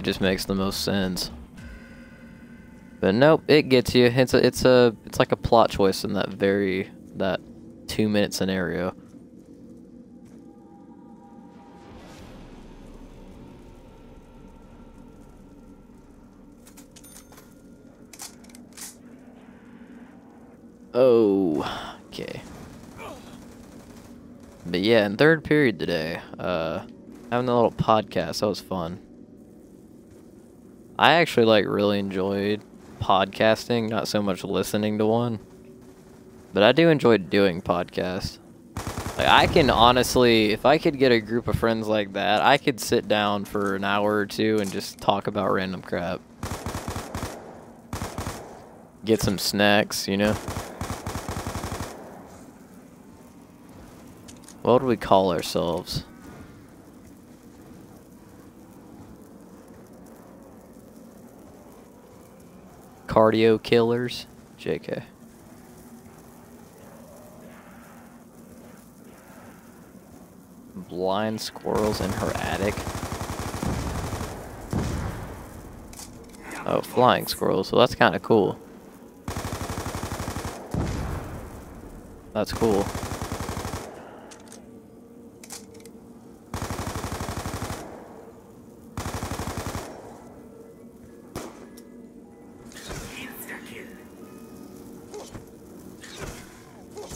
It just makes the most sense. But nope, it gets you. It's a, it's a, it's like a plot choice in that very, that two minute scenario. Oh, okay. But yeah, in third period today, uh, having a little podcast, that was fun. I actually like really enjoyed podcasting, not so much listening to one. But I do enjoy doing podcasts. Like I can honestly, if I could get a group of friends like that, I could sit down for an hour or two and just talk about random crap. Get some snacks, you know? What would we call ourselves? Cardio killers? JK. Blind squirrels in her attic. Oh, flying squirrels. So that's kind of cool. That's cool.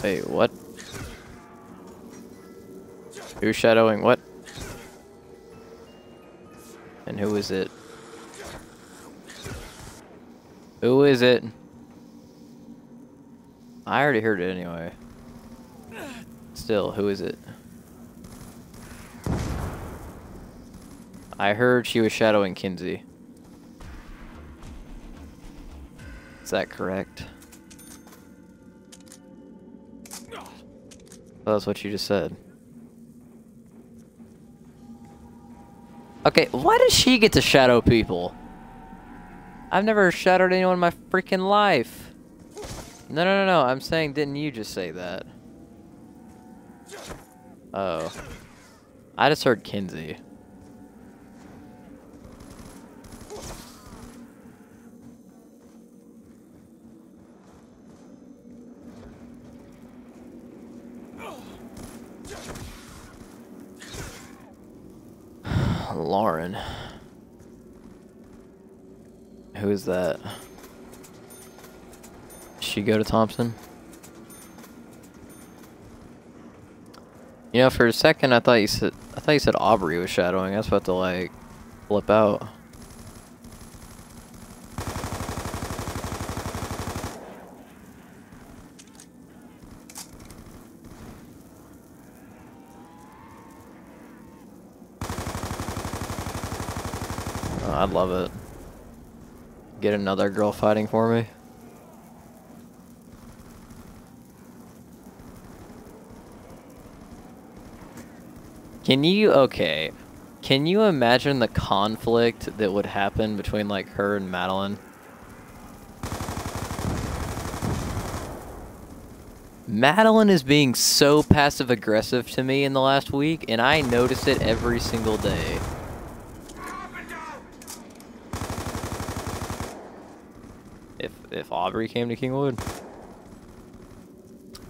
Wait, what? Who's shadowing what? And who is it? Who is it? I already heard it anyway. Still, who is it? I heard she was shadowing Kinzie. Is that correct? Oh, that's what you just said. Okay, why does she get to shadow people? I've never shadowed anyone in my freaking life. No, no, no, no. I'm saying, didn't you just say that? Oh. I just heard Kinzie. Lauren. Who is that? She go to Thompson? You know, for a second, I thought you said I thought you said Aubrey was shadowing. I was about to like flip out. Oh, I'd love it. Get another girl fighting for me. Can you, okay, can you imagine the conflict that would happen between like her and Madeline? Madeline is being so passive aggressive to me in the last week, and I notice it every single day. If if Aubrey came to Kingwood.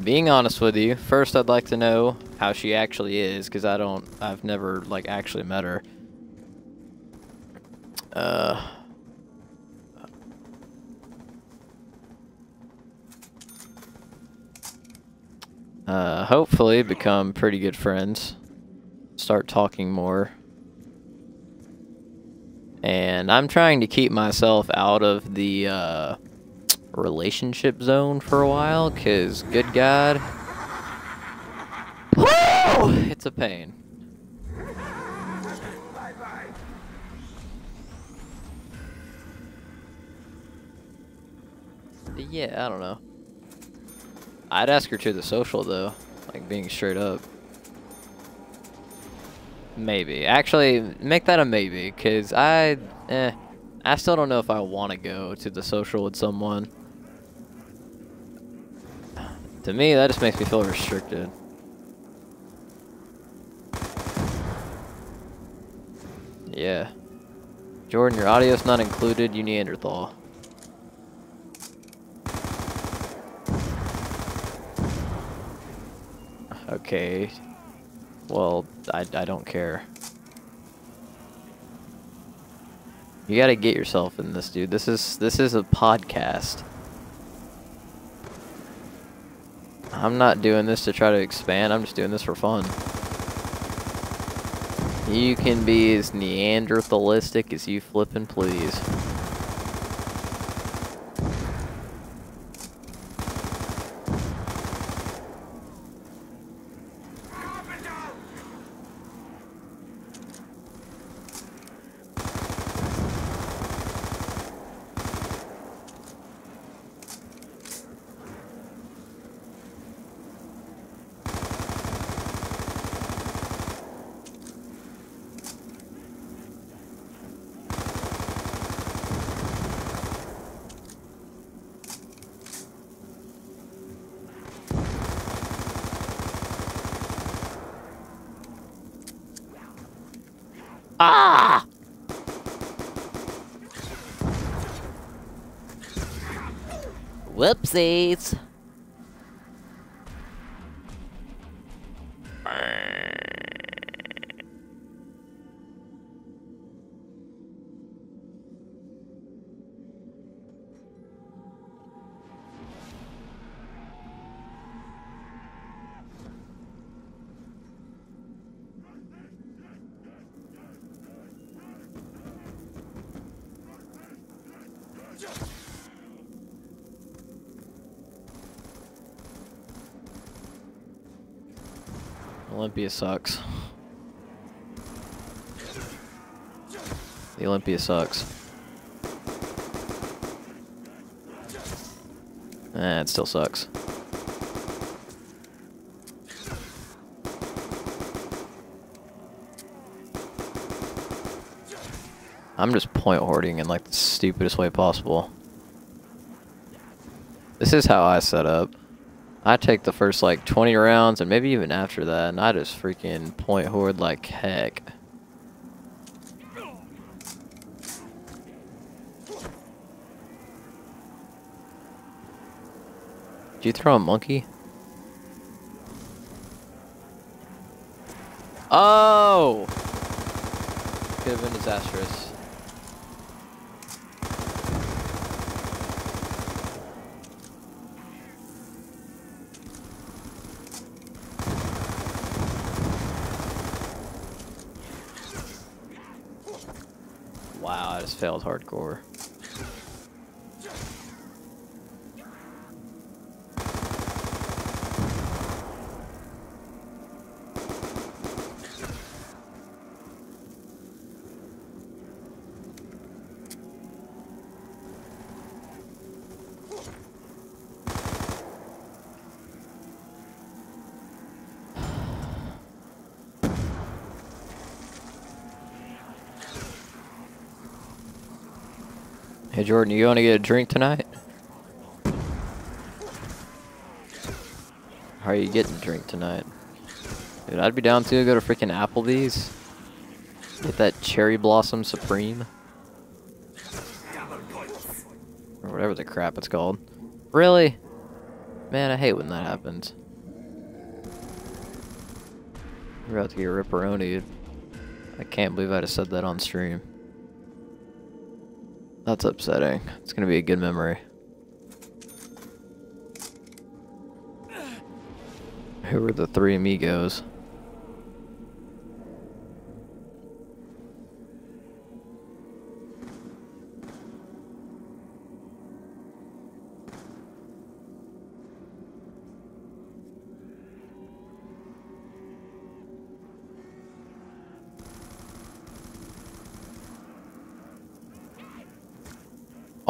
Being honest with you, first I'd like to know how she actually is, because I don't, I've never, like, actually met her. Uh... Uh, hopefully become pretty good friends. Start talking more. And I'm trying to keep myself out of the, uh, relationship zone for a while, because, good God, it's a pain. Yeah, I don't know. I'd ask her to the social, though. Like, being straight up. Maybe. Actually, make that a maybe, because I... Eh. I still don't know if I want to go to the social with someone. To me, that just makes me feel restricted. Yeah. Jordan, your audio's not included, you Neanderthal. Okay. Well, I, I don't care. You gotta get yourself in this, dude. This is this is a podcast. I'm not doing this to try to expand. I'm just doing this for fun. You can be as Neanderthalistic as you flippin' please. Whoopsies. Olympia sucks. The Olympia sucks. Eh, it still sucks. I'm just point hoarding in like the stupidest way possible. This is how I set up. I take the first like 20 rounds and maybe even after that and I just freaking point hoard like heck. Did you throw a monkey? Oh! Could have been disastrous. Wow, I just failed hardcore. Hey Jordan, you want to get a drink tonight? How are you getting a drink tonight? Dude, I'd be down to go to freaking Applebee's. Get that cherry blossom supreme. Or whatever the crap it's called. Really? Man, I hate when that happens. We're about to get ripperoni. I can't believe I'd have said that on stream. That's upsetting. It's gonna be a good memory. Who were the three amigos?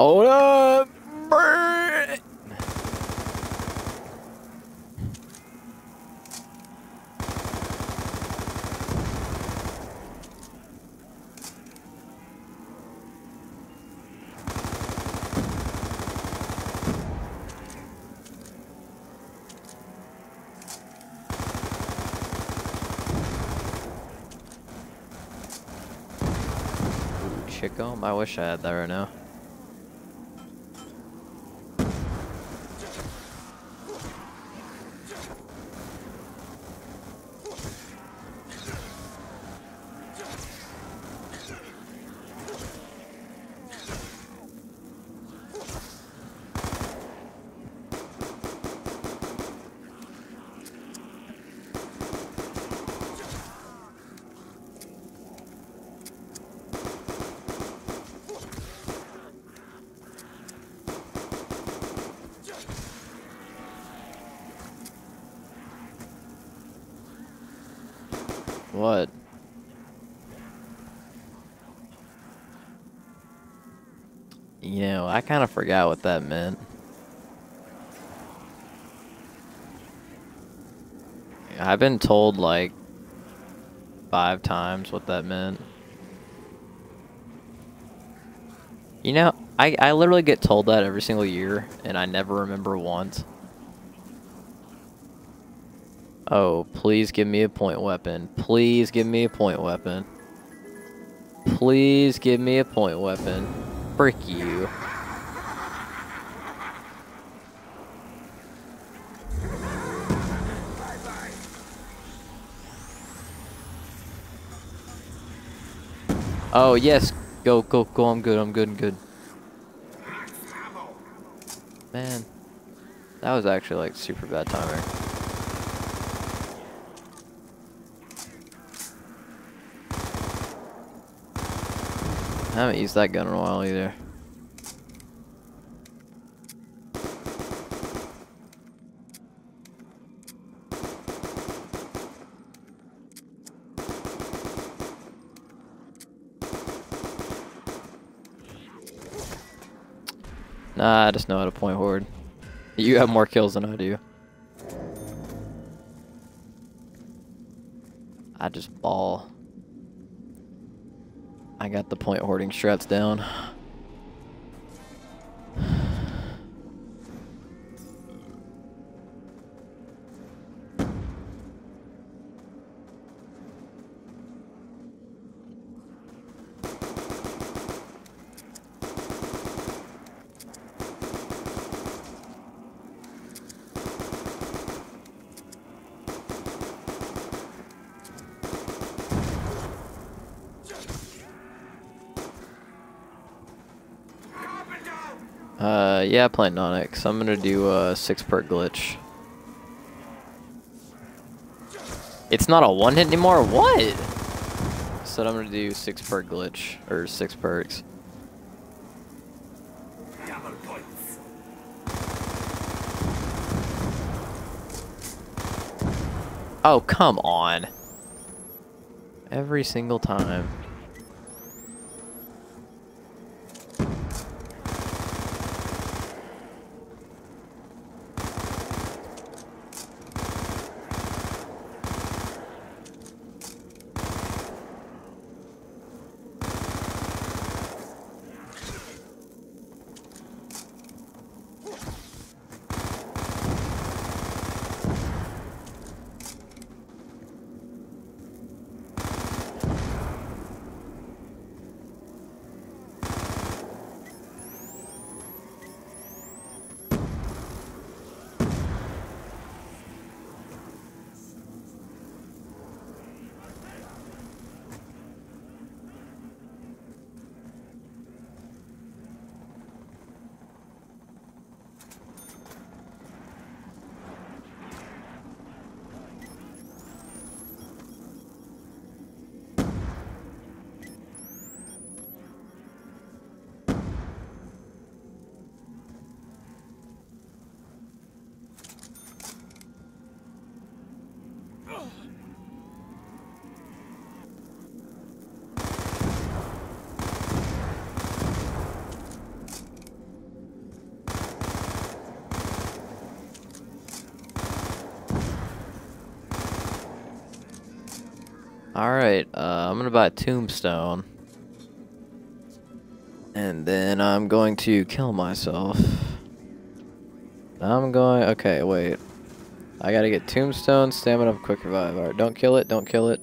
Hold up! Ooh, Chicom? I wish I had that right now. What? You know, I kind of forgot what that meant. I've been told like five times what that meant. You know, I, I literally get told that every single year, and I never remember once. Oh, please give me a point weapon. Please give me a point weapon. Please give me a point weapon. Frick you. Oh, yes. Go, go, go. I'm good. I'm good. I'm good. Man. That was actually like super bad timing. I haven't used that gun in a while either. Nah, I just know how to point horde. You have more kills than I do. I just ball. I got the point hoarding strats down. Uh, yeah, Onyx. I'm gonna do a six perk glitch. It's not a one hit anymore. What? Said I'm gonna do six perk glitch or six perks. Oh, come on. Every single time. Alright, uh, I'm gonna buy a tombstone. And then I'm going to kill myself. I'm going... Okay, wait. I gotta get tombstone, stamina, quick revive. Alright, don't kill it, don't kill it.